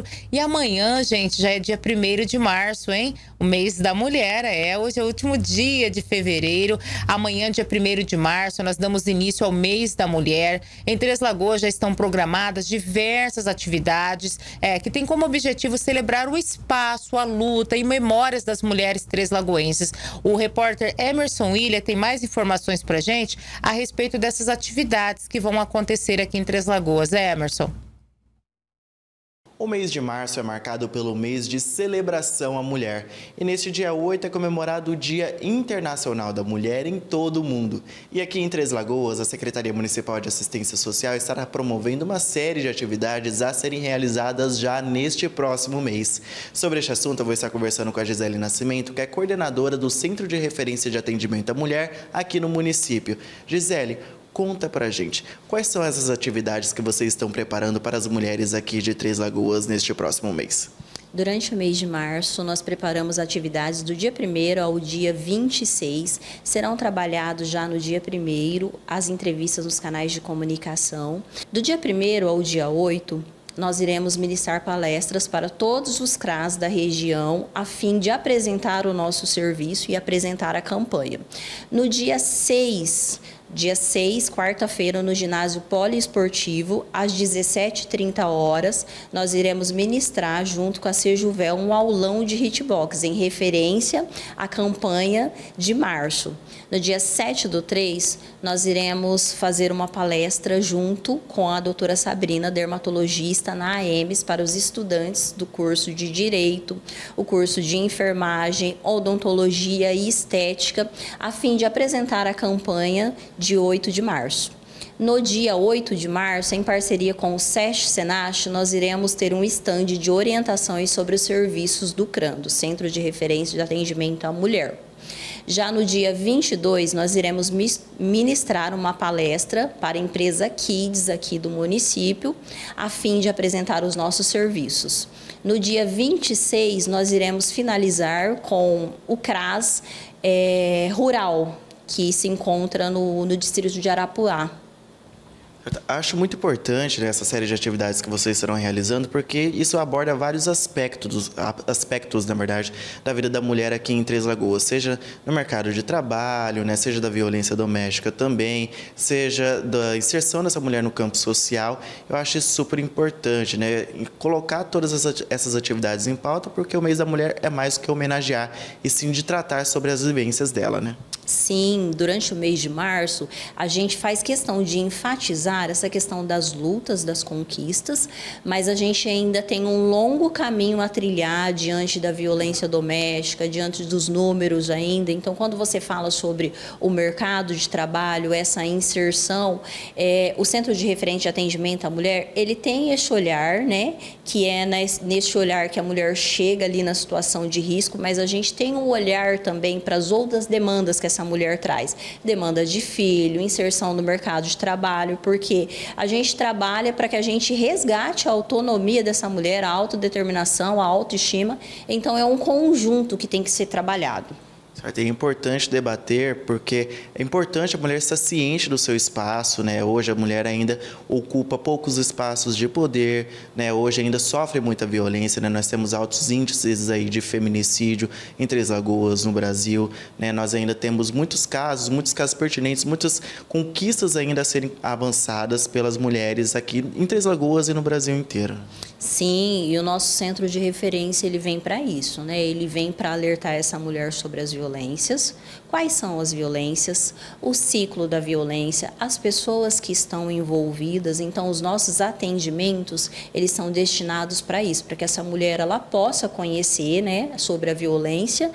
24. E amanhã, gente, já é dia 1 de março, hein? O mês da mulher, é. Hoje é o último dia de fevereiro. Amanhã, dia 1 de março, nós damos início ao mês da mulher. Em Três Lagoas já estão programadas diversas atividades é, que têm como objetivo celebrar o espaço, a luta e memórias das mulheres três lagoenses. O repórter Emerson William tem mais informações pra gente a respeito dessas atividades que vão acontecer aqui em Três Lagoas. É, Emerson. O mês de março é marcado pelo mês de celebração à mulher. E neste dia 8 é comemorado o Dia Internacional da Mulher em todo o mundo. E aqui em Três Lagoas, a Secretaria Municipal de Assistência Social estará promovendo uma série de atividades a serem realizadas já neste próximo mês. Sobre este assunto, eu vou estar conversando com a Gisele Nascimento, que é coordenadora do Centro de Referência de Atendimento à Mulher aqui no município. Gisele, Conta pra gente, quais são essas atividades que vocês estão preparando para as mulheres aqui de Três Lagoas neste próximo mês? Durante o mês de março, nós preparamos atividades do dia 1 ao dia 26. Serão trabalhados já no dia 1 as entrevistas nos canais de comunicação. Do dia 1 ao dia 8, nós iremos ministrar palestras para todos os CRAS da região, a fim de apresentar o nosso serviço e apresentar a campanha. No dia 6, dia 6, quarta-feira, no ginásio poliesportivo, às 17h30 horas, nós iremos ministrar, junto com a Sejuvel, um aulão de hitbox, em referência à campanha de março. No dia 7 do 3, nós iremos fazer uma palestra junto com a doutora Sabrina, dermatologista, na AEMS, para os estudantes do curso de Direito, o curso de Enfermagem, Odontologia e Estética, a fim de apresentar a campanha de 8 de março. No dia 8 de março, em parceria com o SESC Senac, nós iremos ter um estande de orientações sobre os serviços do CRAN, do Centro de Referência de Atendimento à Mulher. Já no dia 22, nós iremos ministrar uma palestra para a empresa Kids aqui do município, a fim de apresentar os nossos serviços. No dia 26, nós iremos finalizar com o CRAS é, Rural, que se encontra no, no distrito de Arapuá. Acho muito importante né, essa série de atividades que vocês estarão realizando, porque isso aborda vários aspectos, aspectos, na verdade, da vida da mulher aqui em Três Lagoas, seja no mercado de trabalho, né, seja da violência doméstica também, seja da inserção dessa mulher no campo social. Eu acho isso super importante, né, colocar todas essas atividades em pauta, porque o mês da mulher é mais que homenagear, e sim de tratar sobre as vivências dela, né? Sim, durante o mês de março, a gente faz questão de enfatizar essa questão das lutas, das conquistas, mas a gente ainda tem um longo caminho a trilhar diante da violência doméstica, diante dos números ainda. Então, quando você fala sobre o mercado de trabalho, essa inserção, é, o Centro de Referente de Atendimento à Mulher, ele tem esse olhar, né, que é nesse olhar que a mulher chega ali na situação de risco, mas a gente tem um olhar também para as outras demandas que essa essa mulher traz? Demanda de filho, inserção no mercado de trabalho, porque a gente trabalha para que a gente resgate a autonomia dessa mulher, a autodeterminação, a autoestima. Então, é um conjunto que tem que ser trabalhado. É importante debater porque é importante a mulher estar ciente do seu espaço, né? Hoje a mulher ainda ocupa poucos espaços de poder, né? Hoje ainda sofre muita violência, né? Nós temos altos índices aí de feminicídio em Três Lagoas, no Brasil, né? Nós ainda temos muitos casos, muitos casos pertinentes, muitas conquistas ainda a serem avançadas pelas mulheres aqui em Três Lagoas e no Brasil inteiro. Sim, e o nosso centro de referência ele vem para isso, né? Ele vem para alertar essa mulher sobre as violências, quais são as violências, o ciclo da violência, as pessoas que estão envolvidas. Então, os nossos atendimentos eles são destinados para isso, para que essa mulher ela possa conhecer, né, sobre a violência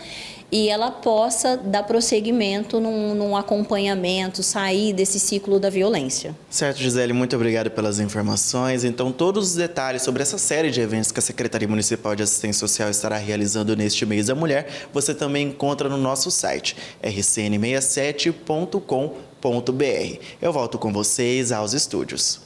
e ela possa dar prosseguimento num, num, acompanhamento, sair desse ciclo da violência. Certo, Gisele, muito obrigado pelas informações. Então, todos os detalhes sobre essa série de eventos que a Secretaria Municipal de Assistência Social estará realizando neste mês da mulher, você também encontra no nosso site rcn67.com.br. Eu volto com vocês aos estúdios.